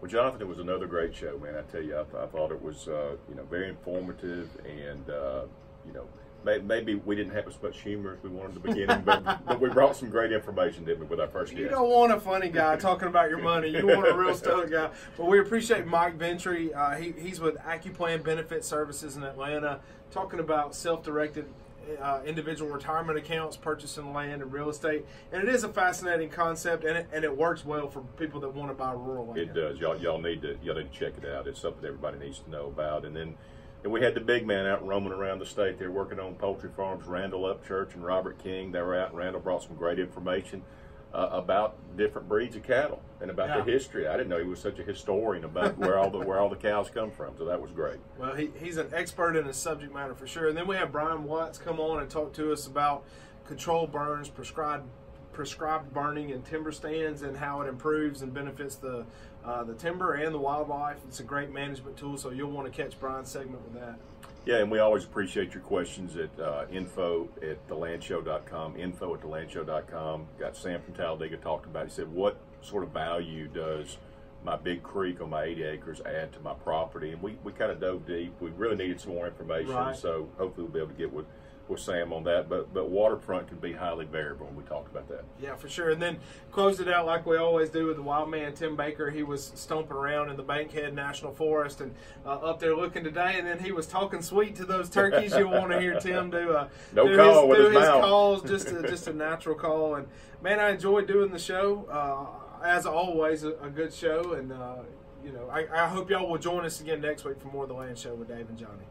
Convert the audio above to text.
Well, Jonathan, it was another great show, man. I tell you, I, I thought it was, uh, you know, very informative, and uh, maybe we didn't have as much humor as we wanted at the beginning, but, but we brought some great information, didn't we, with our first guest? You don't want a funny guy talking about your money. You want a real stoic guy. But we appreciate Mike Ventry. Uh, he, he's with AccuPlan Benefit Services in Atlanta, talking about self-directed uh, individual retirement accounts, purchasing land and real estate. And it is a fascinating concept, and it, and it works well for people that want to buy rural land. It does. Y'all, y'all need to y'all need to check it out. It's something everybody needs to know about. And then, and we had the big man out roaming around the state. They're working on poultry farms. Randall Upchurch and Robert King. They were out. and Randall brought some great information uh, about different breeds of cattle and about Yeah. the history. I didn't know he was such a historian about where all the where all the cows come from. So that was great. Well, he, he's an expert in his subject matter for sure. And then we have Brian Watts come on and talk to us about control burns, prescribed prescribed burning in timber stands, and how it improves and benefits the uh, the timber and the wildlife. It's a great management tool, so you'll want to catch Brian's segment with that. Yeah, and we always appreciate your questions at uh, info at thelandshow.com, info at thelandshow.com. Got Sam from Talladega talked about. He said, what sort of value does my big creek on my 80 acres add to my property? And we, we kind of dove deep. We really needed some more information, Right. so hopefully we'll be able to get with, with Sam on that. But, but waterfront can be highly variable, and we talked about that. Yeah, for sure. And then closed it out like we always do with the wild man Tim Baker. He was stomping around in the Bankhead National Forest and uh, up there looking today. And then he was talking sweet to those turkeys. You'll want to hear Tim do a No do call his, with do his his calls, just a, just a natural call. And man, I enjoyed doing the show. Uh, as always, a, a good show. And uh, you know, I, I hope y'all will join us again next week for more of the Land Show with Dave and Johnny.